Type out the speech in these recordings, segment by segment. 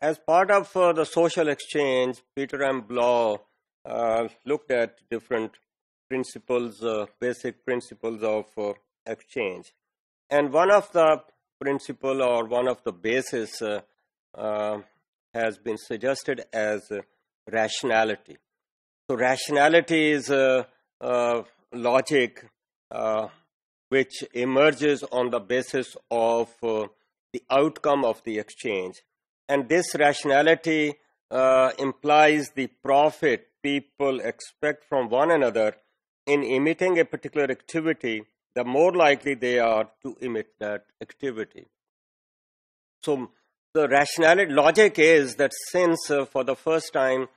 as part of uh, the social exchange, Peter M. Blau uh, looked at different principles, uh, basic principles of uh, exchange. And one of the principle or one of the basis uh, uh, has been suggested as rationality. So rationality is logic which emerges on the basis of the outcome of the exchange. And this rationality uh, implies the profit people expect from one another in emitting a particular activity, the more likely they are to emit that activity. So the rationality logic is that since uh, for the first time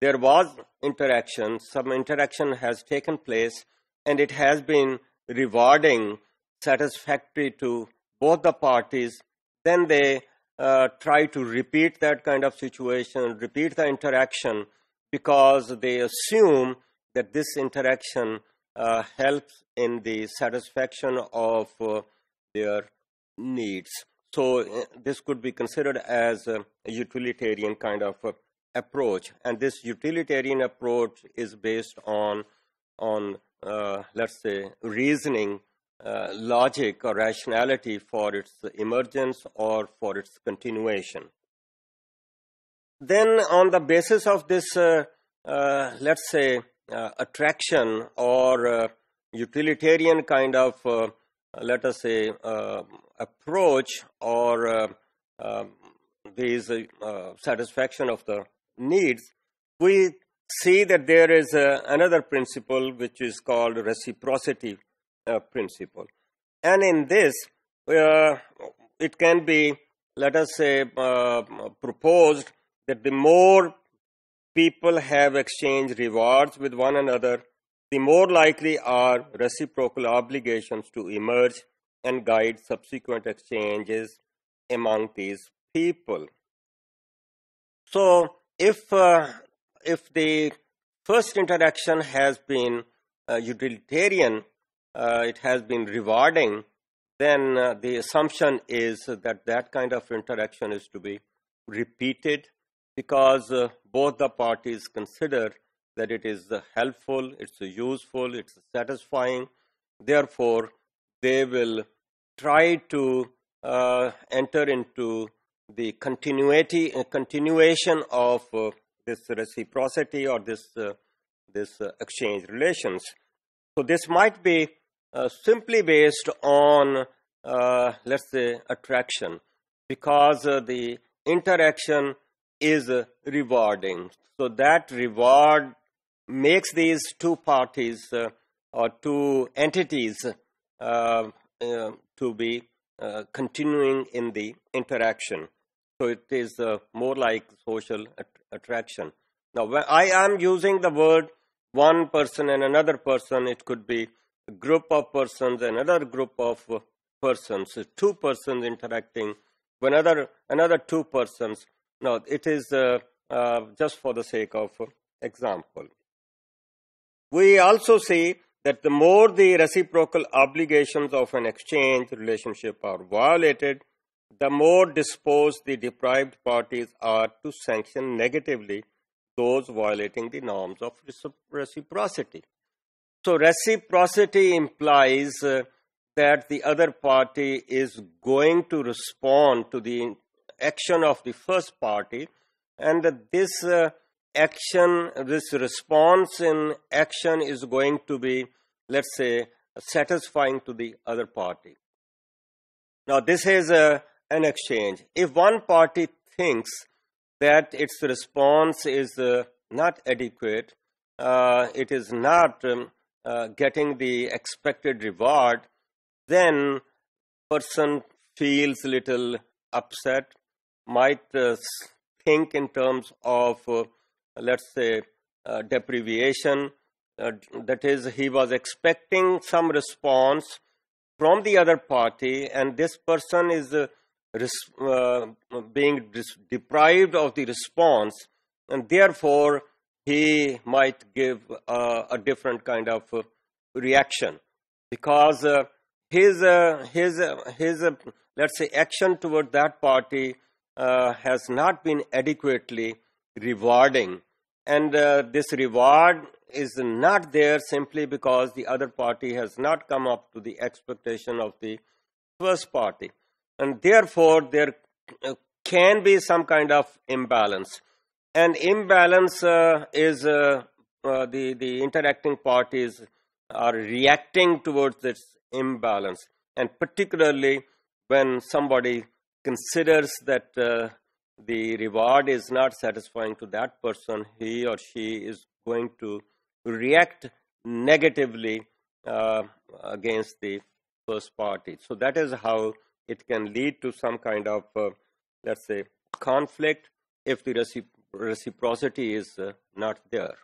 there was interaction, some interaction has taken place, and it has been rewarding, satisfactory to both the parties, then they uh, try to repeat that kind of situation, repeat the interaction, because they assume that this interaction uh, helps in the satisfaction of uh, their needs. So uh, this could be considered as a utilitarian kind of uh, approach, and this utilitarian approach is based on on let's say reasoning uh, logic or rationality for its emergence or for its continuation. Then, on the basis of this, uh, uh, let's say, uh, attraction or uh, utilitarian kind of, let us say, approach or um, these satisfaction of the needs, we see that there is another principle which is called reciprocity principle. And in this, uh, it can be, let us say, uh, proposed that the more people have exchanged rewards with one another, the more likely are reciprocal obligations to emerge and guide subsequent exchanges among these people. So, if uh, if the first interaction has been uh, utilitarian it has been rewarding, then uh, the assumption is that that kind of interaction is to be repeated because uh, both the parties consider that it is helpful, it's useful, it's satisfying. Therefore, they will try to uh, enter into the continuity, uh, continuation of uh, this reciprocity or this this exchange relations. So this might be uh, simply based on, uh, let's say, attraction, because uh, the interaction is rewarding. So that reward makes these two parties or two entities to be uh, continuing in the interaction. So it is uh, more like social at attraction. Now, when I am using the word one person and another person, it could be group of persons, another group of persons, two persons interacting, another another two persons. No, it is uh, uh, just for the sake of example. We also see that the more the reciprocal obligations of an exchange relationship are violated, the more disposed the deprived parties are to sanction negatively those violating the norms of reciprocity. So reciprocity implies uh, that the other party is going to respond to the action of the first party and that this uh, action, this response in action is going to be, let's say, satisfying to the other party. Now, this is uh, an exchange. If one party thinks that its response is uh, not adequate, uh, it is not um, uh, getting the expected reward, then person feels little upset, might uh, think in terms of, uh, let's say, uh, deprivation. Uh, that is, he was expecting some response from the other party, and this person is being deprived of the response, and therefore he might give uh, a different kind of uh, reaction because uh, his uh, his uh, his uh, let's say action toward that party has not been adequately rewarding. And this reward is not there simply because the other party has not come up to the expectation of the first party. And therefore, there can be some kind of imbalance. And imbalance uh, is uh, uh, the, the interacting parties are reacting towards this imbalance. And particularly when somebody considers that uh, the reward is not satisfying to that person, he or she is going to react negatively uh, against the first party. So that is how it can lead to some kind of, uh, let's say, conflict if the recipro reciprocity is uh, not there.